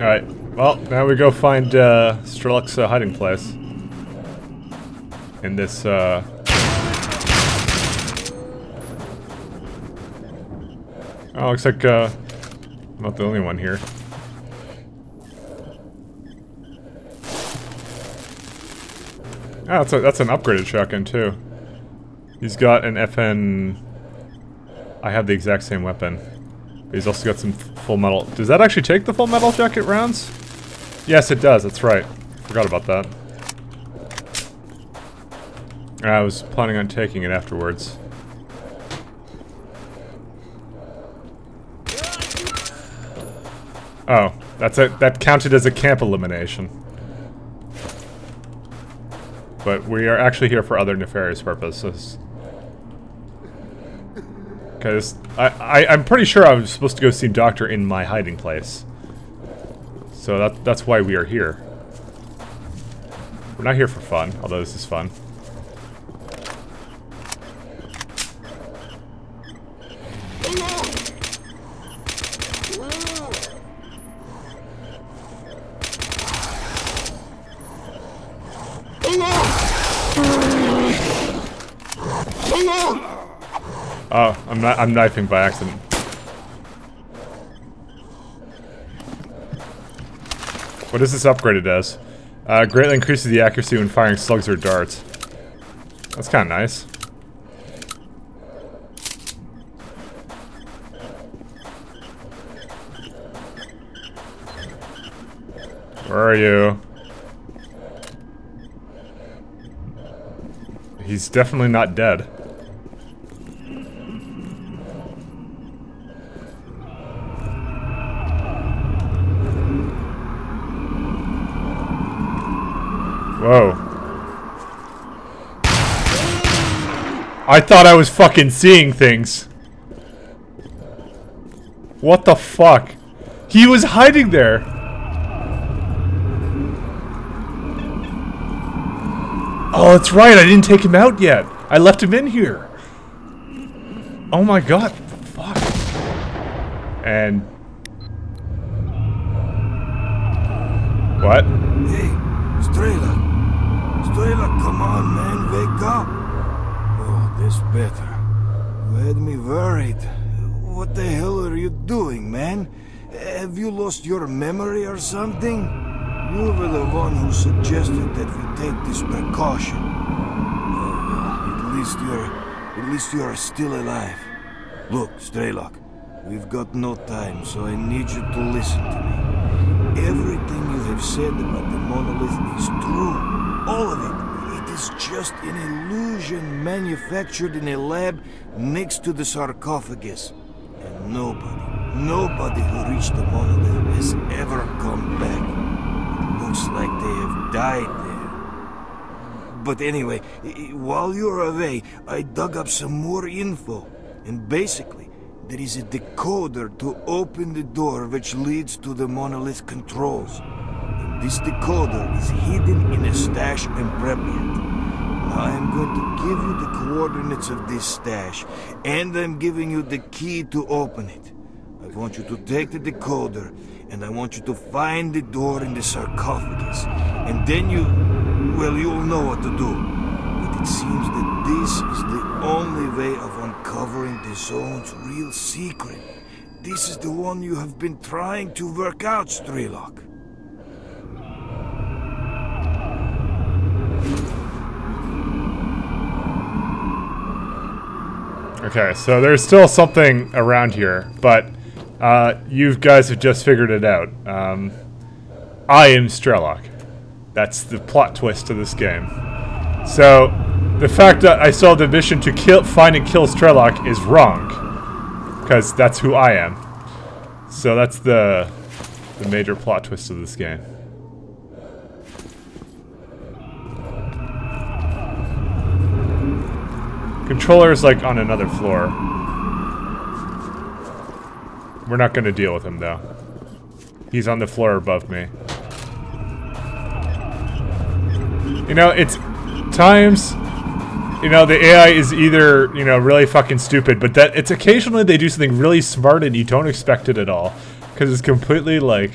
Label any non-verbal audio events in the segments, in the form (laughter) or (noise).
Alright, well, now we go find uh, Strelok's uh, hiding place. In this, uh... Oh, looks like, uh... I'm not the only one here. Oh, that's, a, that's an upgraded shotgun, too. He's got an FN... I have the exact same weapon. He's also got some full metal. Does that actually take the full metal jacket rounds? Yes, it does. That's right. Forgot about that. I was planning on taking it afterwards. Oh, that's a that counted as a camp elimination. But we are actually here for other nefarious purposes. Because I, I, I'm pretty sure I was supposed to go see Doctor in my hiding place. So that, that's why we are here. We're not here for fun, although this is fun. Oh, I'm knifing by accident. What is this upgraded as? Uh, greatly increases the accuracy when firing slugs or darts. That's kind of nice. Where are you? He's definitely not dead. Whoa. I thought I was fucking seeing things. What the fuck? He was hiding there. Oh, that's right. I didn't take him out yet. I left him in here. Oh my god. Fuck. And... What? Hey, Strela. Strela, come on, man. Wake up. This better. You had me worried. What the hell are you doing, man? Have you lost your memory or something? You were the one who suggested that we take this precaution. Oh, at least you're... At least you are still alive. Look, Strelok, we've got no time, so I need you to listen to me. Everything you have said about the monolith is true. All of it. Is just an illusion manufactured in a lab next to the sarcophagus. And nobody, nobody who reached the monolith has ever come back. It looks like they have died there. But anyway, while you're away, I dug up some more info. And basically, there is a decoder to open the door which leads to the monolith controls. This decoder is hidden in a stash in Pripyat. Now I'm going to give you the coordinates of this stash, and I'm giving you the key to open it. I want you to take the decoder, and I want you to find the door in the sarcophagus. And then you, well, you'll know what to do. But it seems that this is the only way of uncovering the zone's real secret. This is the one you have been trying to work out, Strelok. Okay, so there's still something around here, but uh, you guys have just figured it out. Um, I am Strelok. That's the plot twist to this game. So, the fact that I saw the mission to kill, find and kill Strelok is wrong, because that's who I am. So that's the the major plot twist of this game. Controller is like on another floor. We're not to deal with him though. He's on the floor above me. You know, it's times you know, the AI is either, you know, really fucking stupid, but that it's occasionally they do something really smart and you don't expect it at all. Cuz it's completely like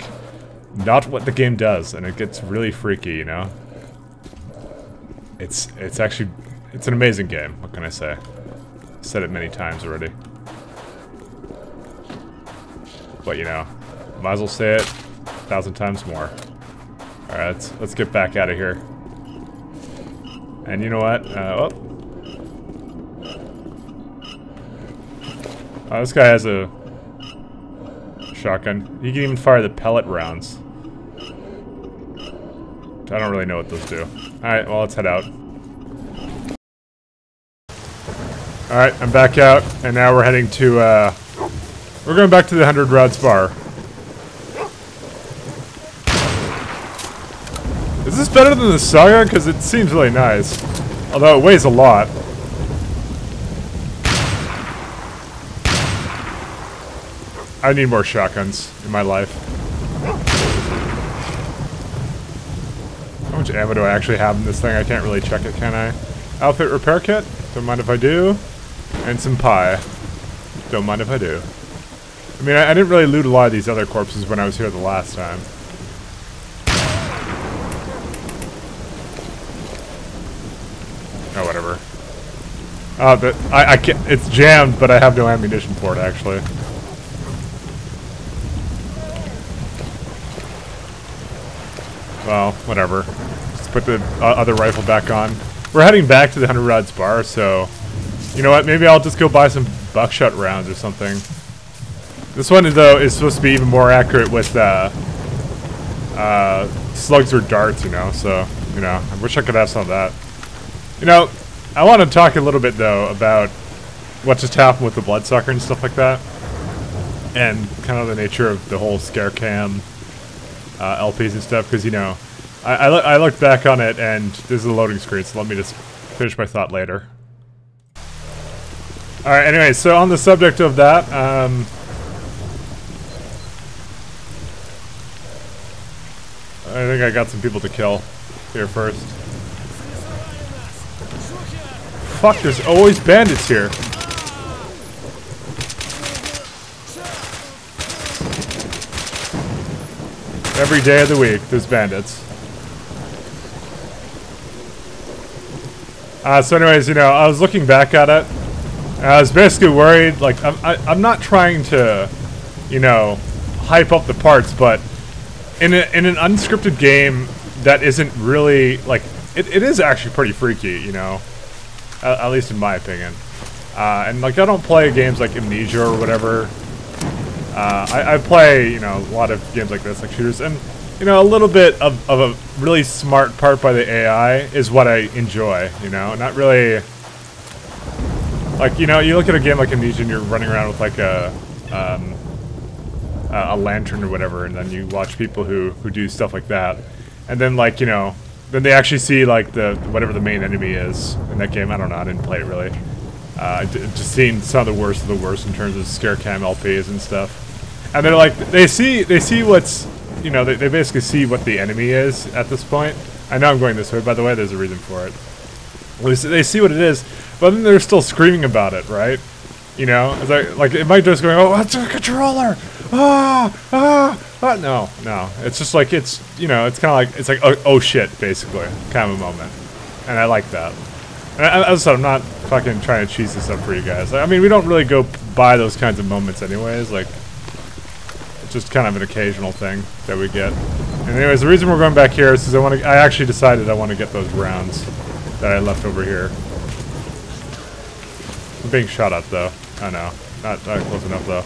not what the game does, and it gets really freaky, you know? It's, it's actually, it's an amazing game, what can I say? I've said it many times already. But, you know, might as well say it a thousand times more. Alright, let's, let's get back out of here. And you know what? Uh, oh. oh, this guy has a shotgun. He can even fire the pellet rounds. I don't really know what those do. Alright, well, let's head out. Alright, I'm back out, and now we're heading to, uh... We're going back to the 100 Rads Bar. Is this better than the Saiga? Because it seems really nice. Although it weighs a lot. I need more shotguns in my life. How much ammo do I actually have in this thing? I can't really check it, can I? Outfit repair kit? Don't mind if I do. And some pie. Don't mind if I do. I mean, I, I didn't really loot a lot of these other corpses when I was here the last time. Oh, whatever. Uh, but I, I can't, it's jammed, but I have no ammunition for it, actually. Well, whatever. Just put the uh, other rifle back on. We're heading back to the 100 Rads bar, so... You know what, maybe I'll just go buy some buckshot rounds or something. This one, though, is supposed to be even more accurate with, uh... Uh, slugs or darts, you know, so... You know, I wish I could have some of that. You know, I want to talk a little bit, though, about what just happened with the Bloodsucker and stuff like that. And kind of the nature of the whole scare cam uh, LPs and stuff, because, you know, I, I, I looked back on it, and this is a loading screen, so let me just finish my thought later. Alright, anyway, so on the subject of that, um... I think I got some people to kill here first. Fuck, there's always bandits here. Every day of the week, there's bandits. Uh, so anyways, you know, I was looking back at it. I was basically worried, like, I'm, I, am i am not trying to, you know, hype up the parts, but in, a, in an unscripted game that isn't really, like, it, it is actually pretty freaky, you know, at, at least in my opinion. Uh, and, like, I don't play games like Amnesia or whatever, uh, I, I, play, you know, a lot of games like this, like shooters, and, you know, a little bit of, of a really smart part by the AI is what I enjoy, you know, not really, like, you know, you look at a game like Amnesia and you're running around with, like, a, um, a lantern or whatever, and then you watch people who, who do stuff like that, and then, like, you know, then they actually see, like, the, whatever the main enemy is in that game, I don't know, I didn't play it really. Uh, just seeing some of the worst of the worst in terms of scare cam LPs and stuff. And they're like, they see, they see what's, you know, they, they basically see what the enemy is at this point. I know I'm going this way, by the way, there's a reason for it. They see what it is, but then they're still screaming about it, right? You know, it's like, like it might just go, oh, it's a controller! Ah, ah, ah! No, no. It's just like, it's, you know, it's kind of like, it's like, oh, oh, shit, basically, kind of a moment. And I like that. And as I said, I'm not fucking trying to cheese this up for you guys. I mean, we don't really go by those kinds of moments anyways, like, it's just kind of an occasional thing that we get. And anyways, the reason we're going back here is because I want to. I actually decided I want to get those rounds that I left over here. I'm being shot at though. I know, not not close enough though.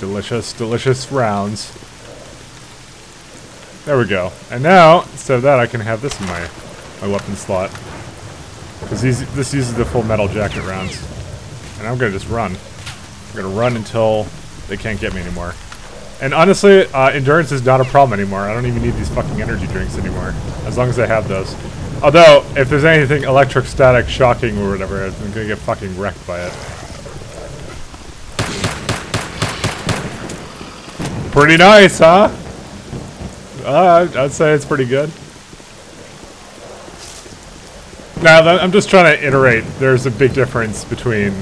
Delicious, delicious rounds. There we go. And now, instead of that, I can have this in my my weapon slot. Because this uses the full metal jacket rounds. And I'm gonna just run. I'm gonna run until they can't get me anymore. And honestly, uh, endurance is not a problem anymore. I don't even need these fucking energy drinks anymore. As long as I have those. Although, if there's anything electric, static, shocking, or whatever, I'm gonna get fucking wrecked by it. Pretty nice, huh? Uh, I'd say it's pretty good. Now, I'm just trying to iterate. There's a big difference between,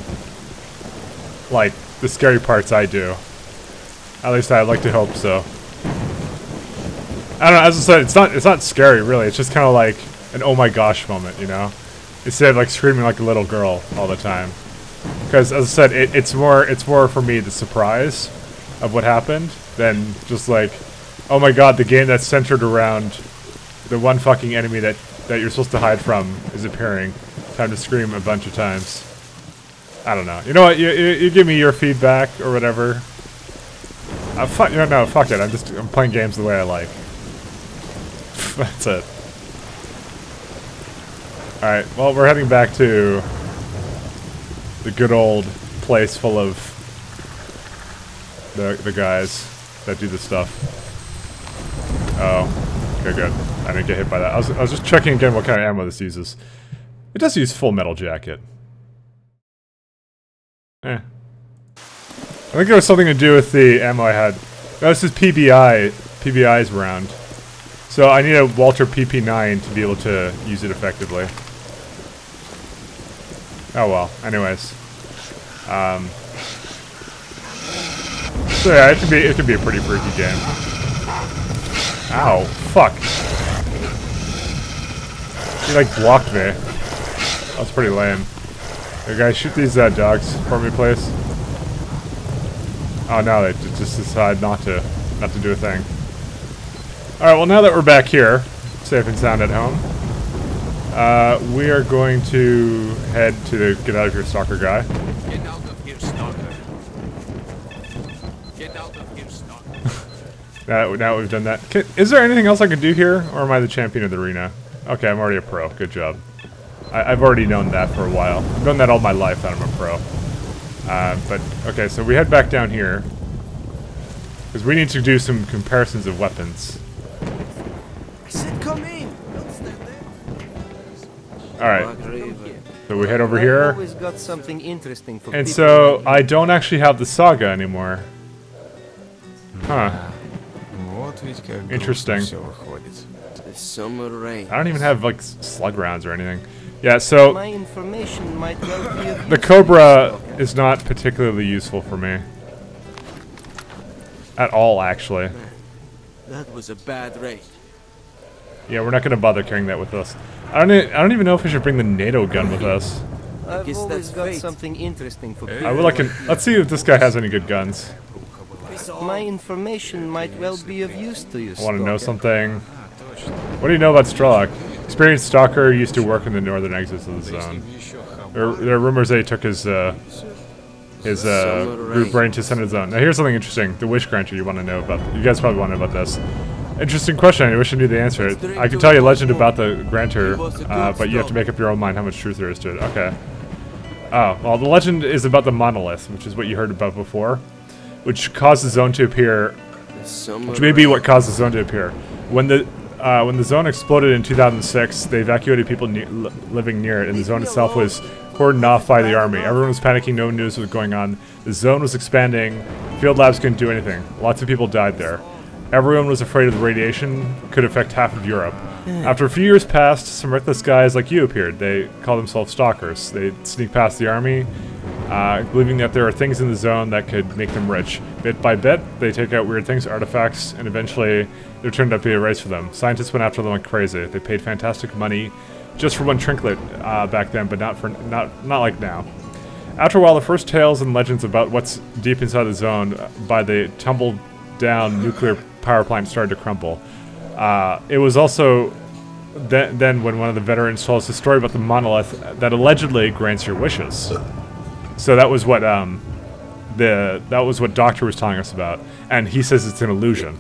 like, the scary parts I do At least I'd like to hope so. I don't know. As I said, it's not it's not scary really. It's just kind of like an oh my gosh moment, you know, instead of like screaming like a little girl all the time. Because as I said, it, it's more it's more for me the surprise of what happened than just like, oh my god, the game that's centered around the one fucking enemy that that you're supposed to hide from is appearing. Time to scream a bunch of times. I don't know. You know what? You, you, you give me your feedback or whatever. Uh, fuck, no, no, fuck it. I'm just I'm playing games the way I like. (laughs) That's it. Alright, well, we're heading back to the good old place full of the, the guys that do this stuff. Oh, okay, good. I didn't get hit by that. I was, I was just checking again what kind of ammo this uses. It does use full metal jacket. Eh. I think it was something to do with the ammo I had. No, this is PBI, PBI's round. So I need a Walter PP9 to be able to use it effectively. Oh well, anyways. Um, so yeah, it could be it could be a pretty freaky game. Ow, fuck. He like blocked me. That's pretty lame. Hey guys, shoot these uh, dogs for me, please. Oh no, they just decide not to not to do a thing. Alright, well now that we're back here, safe and sound at home, uh, we are going to head to the get out of here stalker guy. Get out of here, stalker. Get out of here, stalker. (laughs) Now, now we've done that. Is there anything else I can do here, or am I the champion of the arena? Okay, I'm already a pro. Good job. I, have already known that for a while. I've known that all my life that I'm a pro. Uh, but, okay, so we head back down here. Because we need to do some comparisons of weapons. Alright. So we head over here. and so I don't actually have the Saiga anymore. Huh. Interesting. I don't even have like slug rounds or anything. Yeah, so the Cobra is not particularly useful for me. At all, actually. That was a bad raid. Yeah, we're not going to bother carrying that with us. I don't, e- I don't even know if we should bring the NATO gun with us. I've guess always that's got fate. something interesting for people. I would like an, Let's see if this guy has any good guns. My information might well be of use to you. I want to know something. What do you know about Strelok? Experienced stalker used to work in the northern exits of the zone. There, there are rumors that he took his uh, his uh, group right into Senate zone. Now here's something interesting. The wish granter you want to know about. You guys probably want to know about this. Interesting question. I wish I knew the answer. I can tell you a legend about the granter, uh, but you have to make up your own mind how much truth there is to it. Okay. Oh, well, the legend is about the monolith, which is what you heard about before, which caused the zone to appear which may be what caused the zone to appear. When the uh, when the zone exploded in 2006, they evacuated people ne- living near it, and the zone itself was cordoned off by the army. Everyone was panicking, no news was going on. The zone was expanding, field labs couldn't do anything. Lots of people died there. Everyone was afraid of the radiation could affect half of Europe. After a few years passed, some reckless guys like you appeared. They call themselves stalkers. They sneak past the army, uh, believing that there are things in the zone that could make them rich. Bit by bit, they take out weird things, artifacts, and eventually there turned out to be a race for them. Scientists went after them like crazy. They paid fantastic money just for one trinket uh, back then, but not for not not like now. After a while, the first tales and legends about what's deep inside the zone uh, by the tumbled down nuclear power plant started to crumble. Uh, it was also then, then when one of the veterans told us a story about the monolith that allegedly grants your wishes. So that was what um, the that was what Doctor was telling us about, and he says it's an illusion.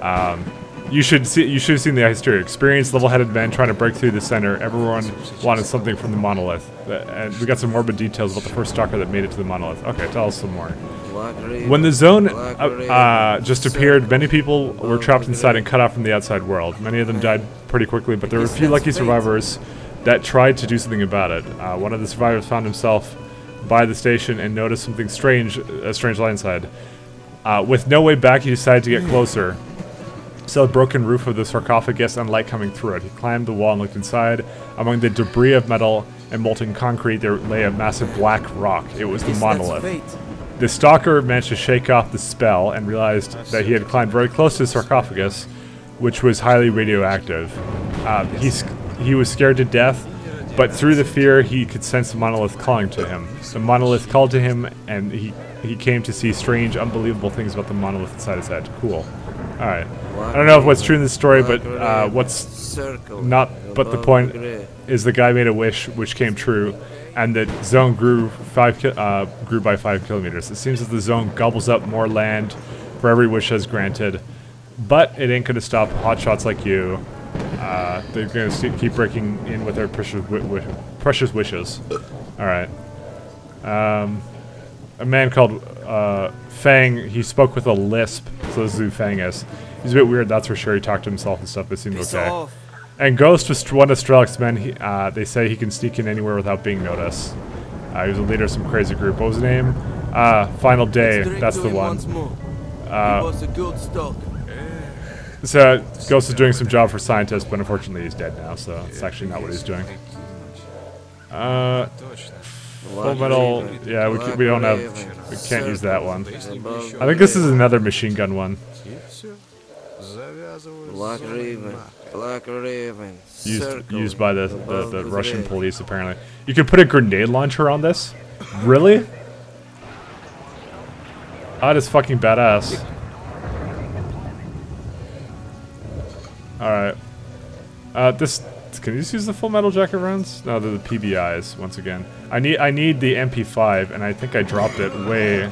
Um, you should see you should have seen the history. Experienced, level-headed men trying to break through the center. Everyone wanted something from the monolith, Uh, and we got some morbid details about the first Stalker that made it to the monolith. Okay, tell us some more. When the zone uh, uh, just appeared, many people were trapped inside and cut off from the outside world. Many of them died pretty quickly, but there were a few lucky survivors that tried to do something about it. Uh, one of the survivors found himself by the station and noticed something strange, a strange light inside. Uh, with no way back, he decided to get closer. Saw the broken roof of the sarcophagus and light coming through it. He climbed the wall and looked inside. Among the debris of metal and molten concrete, there lay a massive black rock. It was the monolith. The stalker managed to shake off the spell and realized that he had climbed very close to the sarcophagus, which was highly radioactive. Um, he's, he was scared to death, but through the fear, he could sense the monolith calling to him. The monolith called to him, and he, he came to see strange, unbelievable things about the monolith inside his head. Cool. Alright. I don't know if what's true in this story, but uh, what's not but the point is the guy made a wish which came true and the zone grew five ki- uh, grew by five kilometers it seems that the zone gobbles up more land for every wish that's granted but it ain't gonna stop hotshots like you uh, they're gonna keep breaking in with their precious, wi- precious wishes all right um, a man called uh, Fang. He spoke with a lisp, so this is who Fang is. He's a bit weird, that's for sure. He talked to himself and stuff, it seemed Piss okay. off. And Ghost was one of Strelok's men. He, uh, they say he can sneak in anywhere without being noticed. Uh, he was a leader of some crazy group. What was his name? Uh, Final Day. That's the one. Uh, so Ghost is doing some job for scientists, but unfortunately he's dead now, so it's actually not what he's doing. Uh, full metal. Yeah, we, we don't have. We can't use that one. I think this is another machine gun one. Black Raven. Black Raven. Used, used by the, the, the Russian police, apparently. You could put a grenade launcher on this? Really? That is fucking badass. Alright. Uh, this... Can you use the full metal jacket rounds? No, they're the PBIs, once again. I need I need the MP5, and I think I dropped it way,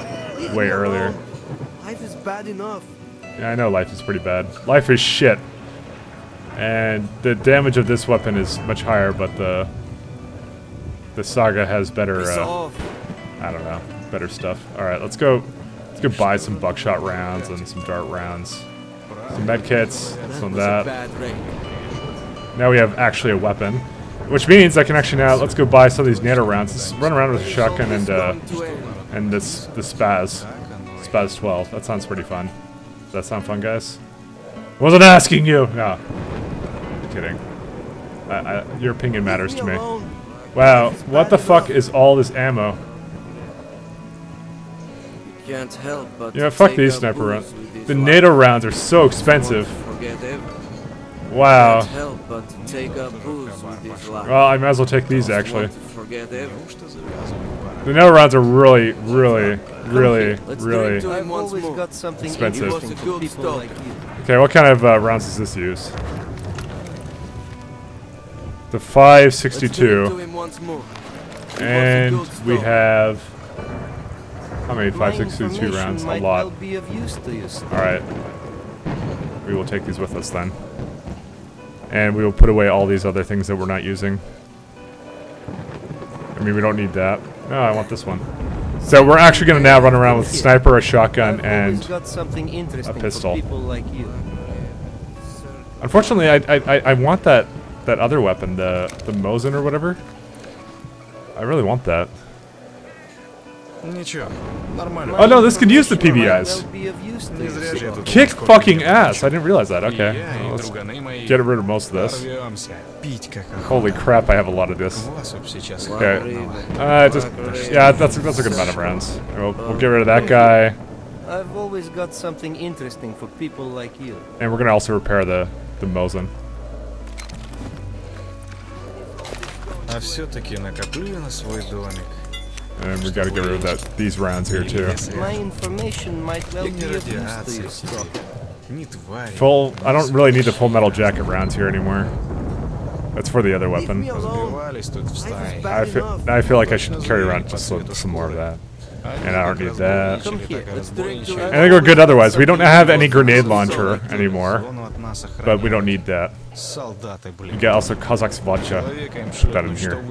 way earlier. Life is bad enough. Yeah, I know life is pretty bad. Life is shit. And the damage of this weapon is much higher, but the... The Saiga has better, uh. I don't know, better stuff. Alright, let's go let's go buy some buckshot rounds and some dart rounds. Some med kits, some of that. Now we have actually a weapon. Which means I can actually now let's go buy some of these NATO rounds. Let's run around with a shotgun and uh Going to end. and this the spaz. SPAS 12. That sounds pretty fun that sound fun, guys? Wasn't asking you! No. Kidding. I, I, your opinion matters to me. Wow, what the fuck is all this ammo? Can't help but fuck these sniper rounds. The NATO rounds are so expensive. Wow. Well, I might as well take these actually. The NATO rounds are really, really really, Let's really. drink to him I've once always more. got something Expensive. interesting for people like. Okay, what kind of uh, rounds does this use? The 562. To him once more. And we have. How many My 562 rounds? A lot. well be of use to you. still. Alright. We will take these with us then. And we will put away all these other things that we're not using. I mean, we don't need that. No, I want this one. So we're actually going to now run around with a sniper, a shotgun, and always got something interesting pistol. for people like you. unfortunately, I, I, I- I want that that other weapon, the the Mosin or whatever. I really want that. Ничего, нормально. Oh no, this could use the Might PBIs. well be of use to Не you. зря же я тут Kick сколько fucking лет ass! прошел. I didn't realize that. И Okay, я, well, и let's друганы мои. get rid of most of this. Порвемся. Пить как Holy охота. crap! I have a lot of this. Квасу б сейчас Black Okay. Raven. Uh, just Black Raven. yeah, that's that's a good amount of rounds. We'll, we'll get rid of that guy, I've always got something interesting for people like you. and we're gonna also repair the the Mosin. А все-таки накоплю я на свой домик. And we gotta get rid of that these rounds here too. My information might well be Full. I don't really need the full metal jacket rounds here anymore. That's for the other weapon. I feel, I feel like I should carry around just some more of that. And I don't need that. I think we're good otherwise. We don't have any grenade launcher anymore. But we don't need that. We get also Cossacks vodka. Put that in here.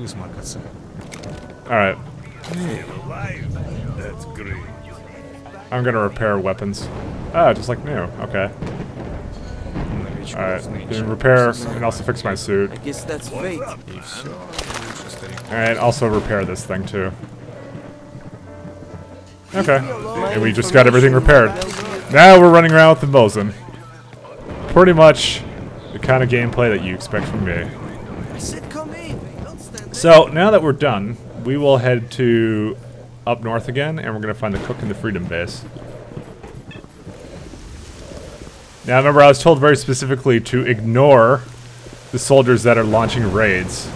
Alright. I'm gonna repair weapons. Ah, just like new. Okay. Alright, repair and also fix my suit. I guess that's fate. Alright, also repair this thing too. Okay. And we just got everything repaired. Now we're running around with the Mosin. Pretty much the kind of gameplay that you expect from me. So, now that we're done, we will head to up north again, and we're gonna find the cook in the Freedom Base. Now, remember, I was told very specifically to ignore the soldiers that are launching raids.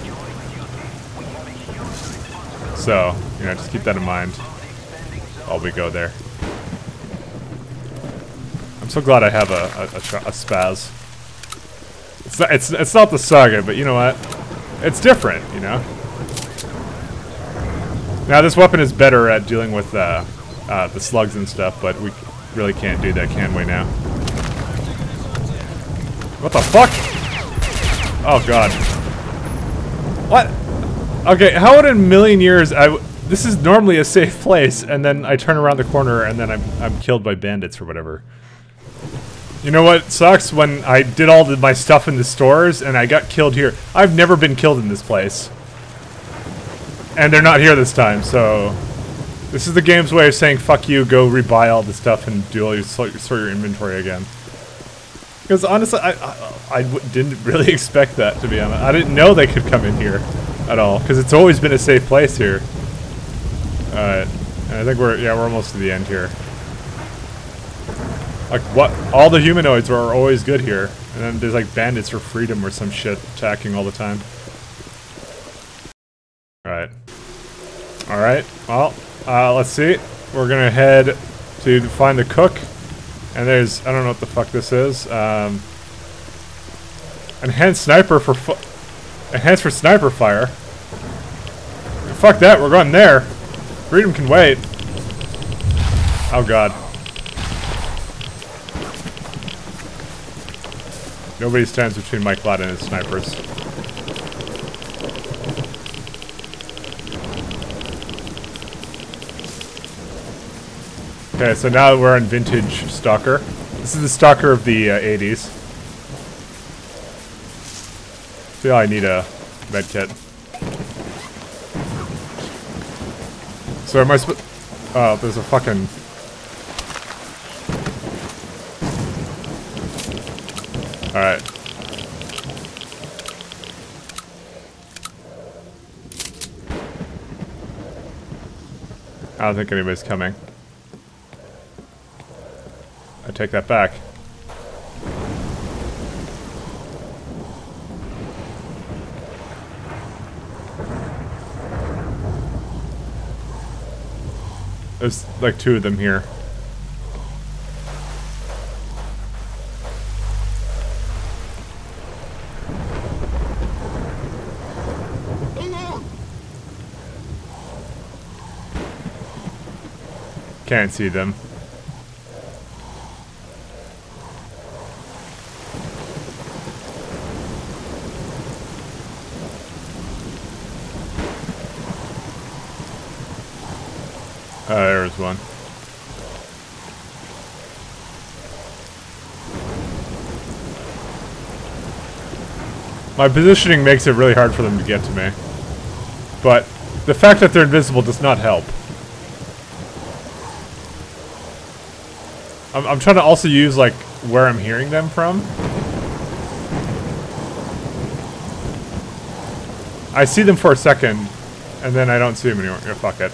So, you know, just keep that in mind while we go there. I'm so glad I have a, a, a, a spaz. It's not, it's, it's not the Saiga, but you know what? It's different, you know? Now, this weapon is better at dealing with uh, uh, the slugs and stuff, but we really can't do that, can we, now? What the fuck? Oh, God. What? Okay, how in a million years I... This is normally a safe (laughs) place, and then I turn around the corner, and then I'm, I'm killed by bandits or whatever. You know what sucks? When I did all the, my stuff in the stores, and I got killed here. I've never been killed in this place. And they're not here this time, so... This is the game's way of saying, fuck you, go rebuy all the stuff and do all your, sort your inventory again. Because honestly, I, I, I didn't really (laughs) expect that, to be honest. I didn't know they could come in here at all, because it's always been a safe place here. Alright. And I think we're, yeah, we're almost to the end here. Like, what? All the humanoids are always good here. And then there's like bandits for freedom or some shit attacking all the time. Alright. Alright, well, uh, let's see. We're gonna head to find the cook. And there's, I don't know what the fuck this is. Um, enhanced sniper for enhanced for sniper fire. Fuck that, we're going there. Freedom can wait. Oh god. Nobody stands between Mike Ladd and his snipers. Okay, so now we're on vintage Stalker. This is the Stalker of the uh, 80s. feel I need a medkit. So am I supposed... Oh, there's a fucking... Alright. I don't think anybody's coming. Take that back. There's like two of them here. Can't see them. Uh, there's one. My positioning makes it really hard for them to get to me. But the fact that they're invisible does not help. I'm, I'm trying to also use, like, where I'm hearing them from. I see them for a second, and then I don't see them anymore. Yeah, fuck it.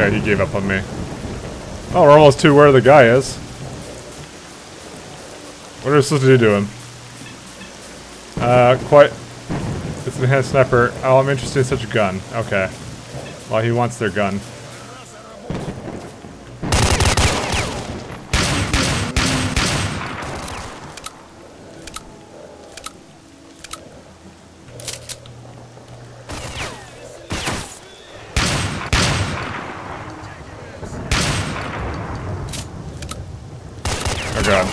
Yeah, he gave up on me. Oh, we're almost to where the guy is. What are we supposed to do to him? Uh, quite... It's an enhanced sniper. Oh, I'm interested in such a gun. Okay. Well, he wants their gun. Oh god.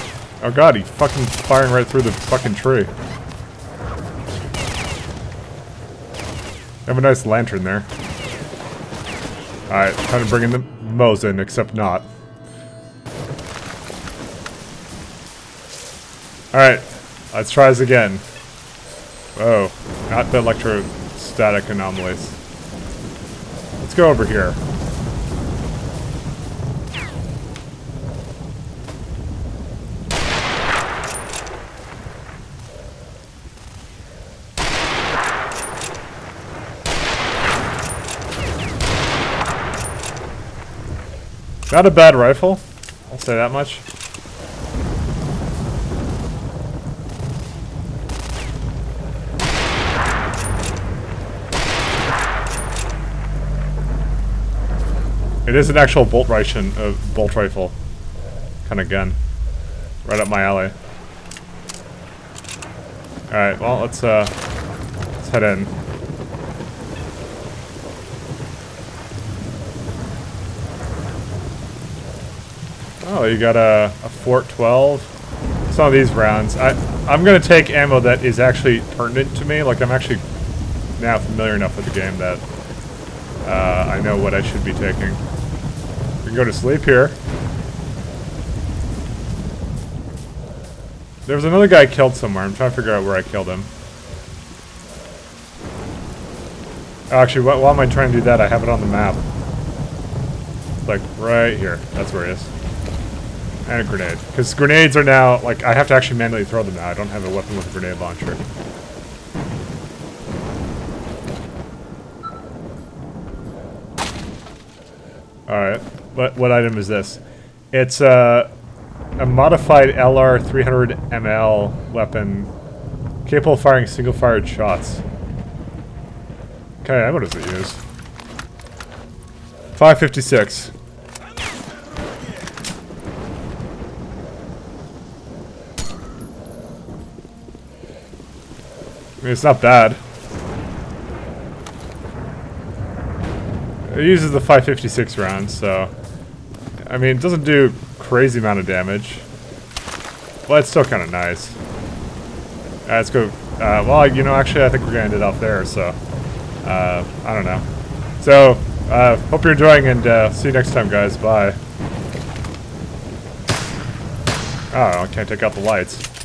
Oh god, he's fucking firing right through the fucking tree. Have a nice lantern there. Alright, trying to bring in the Mosin, except not. Alright, let's try this again. Oh, not the electrostatic anomalies. Let's go over here. Not a bad rifle. I'll say that much. It is an actual bolt rifle, uh, bolt rifle kind of gun, right up my alley. All right, well let's uh, let's head in. Oh, you got a, a Fort 12. Some of these rounds. I, I'm going to take ammo that is actually pertinent to me. Like, I'm actually now familiar enough with the game that uh, I know what I should be taking. We can go to sleep here. There was another guy killed somewhere. I'm trying to figure out where I killed him. Actually, while, while I'm trying to do that, I have it on the map. Like, right here. That's where he is. And a grenade. Because grenades are now, like, I have to actually manually throw them now. I don't have a weapon with a grenade launcher. Alright. What, what item is this? It's uh, a modified LR 300ml weapon capable of firing single-fired shots. Okay, what does it use? 556. Mean, it's not bad. It uses the 556 rounds, so... I mean, it doesn't do crazy amount of damage. But it's still kind of nice. Uh, let's go... Uh, well, you know, actually, I think we're going to end it off there, so... Uh, I don't know. So, uh, hope you're enjoying, and uh, see you next time, guys. Bye. Oh, I can't take out the lights.